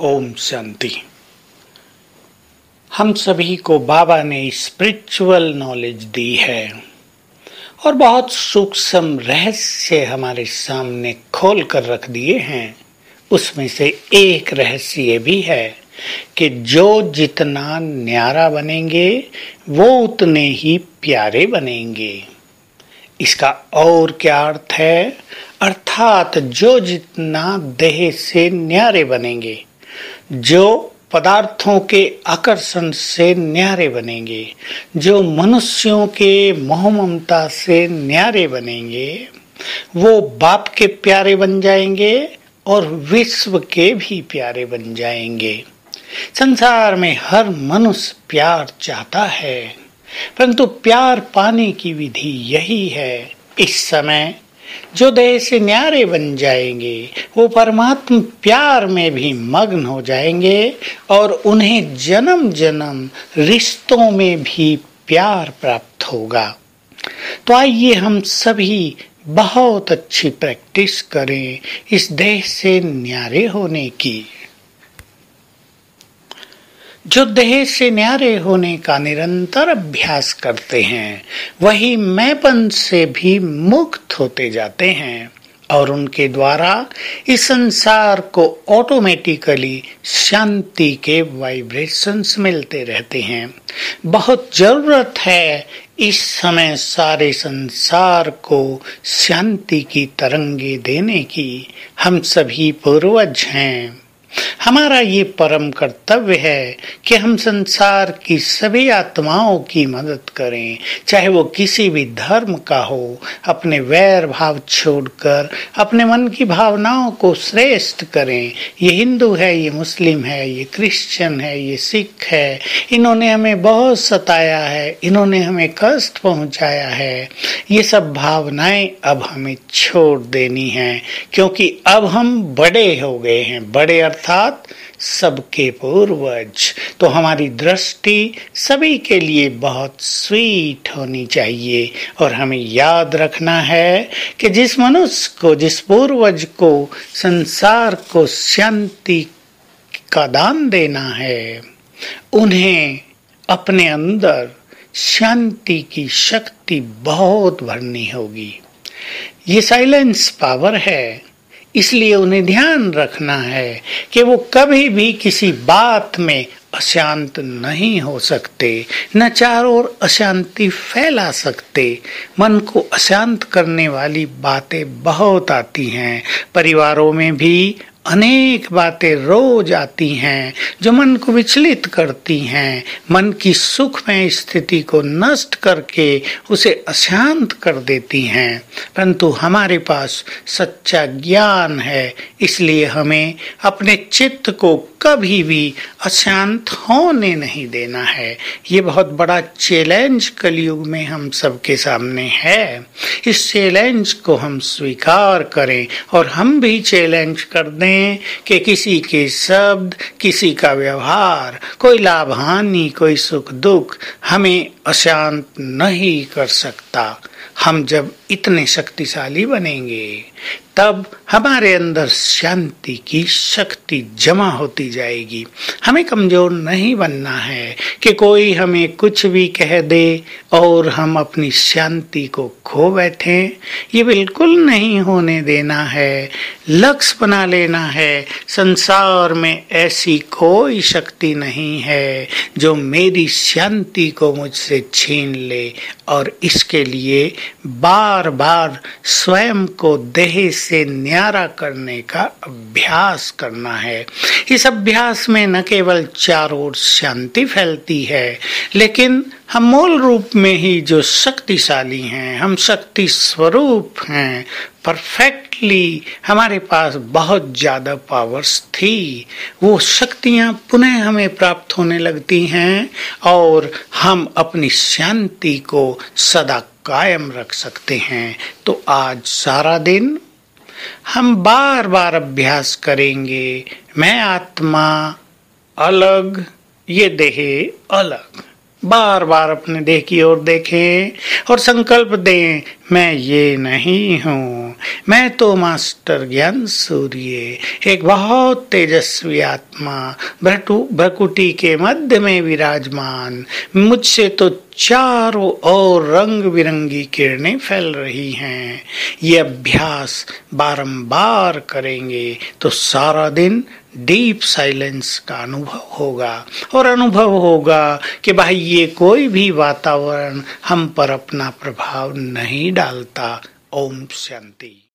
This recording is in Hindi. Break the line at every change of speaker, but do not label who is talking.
ओम शांति। हम सभी को बाबा ने स्पिरिचुअल नॉलेज दी है और बहुत सूक्ष्म रहस्य हमारे सामने खोल कर रख दिए हैं। उसमें से एक रहस्य ये भी है कि जो जितना न्यारा बनेंगे, वो उतने ही प्यारे बनेंगे। इसका और क्या अर्थ है? अर्थात जो जितना देह से न्यारे बनेंगे जो पदार्थों के आकर्षण से न्यारे बनेंगे, जो मनुष्यों के मोह ममता से न्यारे बनेंगे, वो बाप के प्यारे बन जाएँगे और विश्व के भी प्यारे बन जाएँगे। संसार में हर मनुष्य प्यार चाहता है, परंतु प्यार पाने की विधि यही है। इस समय जो देह से न्यारे बन जाएँगे, वो परमात्म प्यार में भी मग्न हो जाएँगे और उन्हें जन्म जन्म रिश्तों में भी प्यार प्राप्त होगा। तो आइए हम सभी बहुत अच्छी प्रैक्टिस करें इस देह से न्यारे होने की। जो देह से न्यारे होने का निरंतर अभ्यास करते हैं, वही मैपन से भी मुक्त होते जाते हैं और उनके द्वारा इस संसार को ऑटोमेटिकली शांति के वाइब्रेशंस मिलते रहते हैं। बहुत ज़रूरत है इस समय सारे संसार को शांति की तरंगे देने की। हम सभी पूर्वज हैं। हमारा ये परम कर्तव्य है कि हम संसार की सभी आत्माओं की मदद करें। चाहे वो किसी भी धर्म का हो, अपने वैर भाव छोड़कर, अपने मन की भावनाओं को श्रेष्ठ करें। ये हिंदू है, ये मुस्लिम है, ये क्रिश्चियन है, ये सिख है। इन्होंने हमें बहुत सताया है, इन्होंने हमें कष्ट पहुँचाया है। ये सब भावनाएँ अब हमें छोड़ देनी है, क्योंकि अब हम बड़े हो गए हैं, बड़े अर्थात अर्थात सबके पूर्वज। तो हमारी दृष्टि सभी के लिए बहुत स्वीट होनी चाहिए और हमें याद रखना है कि जिस मनुष्य को, जिस पूर्वज को, संसार को शांति का दान देना है, उन्हें अपने अंदर शांति की शक्ति बहुत भरनी होगी। ये साइलेंस पावर है। इसलिए उन्हें ध्यान रखना है कि वो कभी भी किसी बात में अशांत नहीं हो सकते, न चारों ओर अशांति फैला सकते। मन को अशांत करने वाली बातें बहुत आती हैं। परिवारों में भी अनेक बातें रोज आती हैं, जो मन को विचलित करती हैं। मन की सुखमय स्थिति को नष्ट करके उसे अशांत कर देती हैं। परंतु हमारे पास सच्चा ज्ञान है, इसलिए हमें अपने चित्त को कभी भी अशांत होने नहीं देना है। ये बहुत बड़ा चैलेंज कलयुग में हम सबके सामने है। इस चैलेंज को हम स्वीकार करें और हम भी चैलेंज कर दें कि किसी के शब्द, किसी का व्यवहार, कोई लाभ हानि कोई सुख दुख हमें अशांत नहीं कर सकता। हम जब इतने शक्तिशाली बनेंगे, तब हमारे अंदर शांति की शक्ति जमा होती जाएगी। हमें कमज़ोर नहीं बनना है कि कोई हमें कुछ भी कह दे और हम अपनी शांति को खो बैठे, ये बिल्कुल नहीं होने देना है। लक्ष्य बना लेना है। संसार में ऐसी कोई शक्ति नहीं है जो मेरी शांति को मुझसे छीन ले और इसके लिए बार बार स्वयं को देह से न्यारा करने का अभ्यास करना है। इस अभ्यास में न केवल चारों ओर शांति फैलती है, लेकिन हम मूल रूप में ही जो शक्तिशाली हैं, हम शक्ति स्वरूप हैं परफेक्टली हमारे पास बहुत ज़्यादा पावर्स थी। वो शक्तियाँ पुनः हमें प्राप्त होने लगती हैं और हम अपनी शांति को सदा कायम रख सकते हैं। तो आज सारा दिन हम बार बार अभ्यास करेंगे, मैं आत्मा अलग, ये देह अलग। बार बार अपने देह की ओर देखें और संकल्प दें, मैं ये नहीं हूँ। मैं तो मास्टर ज्ञान सूर्य, एक बहुत तेजस्वी आत्मा भ्रकुटी के मध्य में विराजमान। मुझसे तो चारों ओर रंग बिरंगी किरणें फैल रही हैं। ये अभ्यास बारंबार करेंगे तो सारा दिन डीप साइलेंस का अनुभव होगा और अनुभव होगा कि भाई ये कोई भी वातावरण हम पर अपना प्रभाव नहीं डालता। ओम शांति।